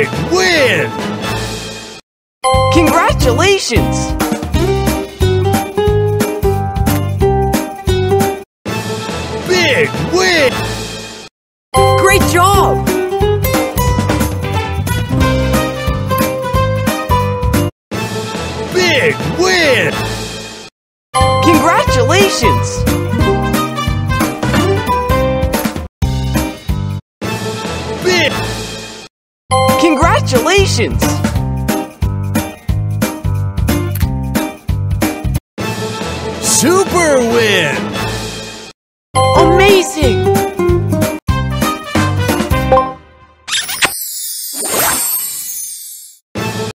Big win! Congratulations! Big win! Great job! Big win! Congratulations! Big Congratulations! super win! Amazing!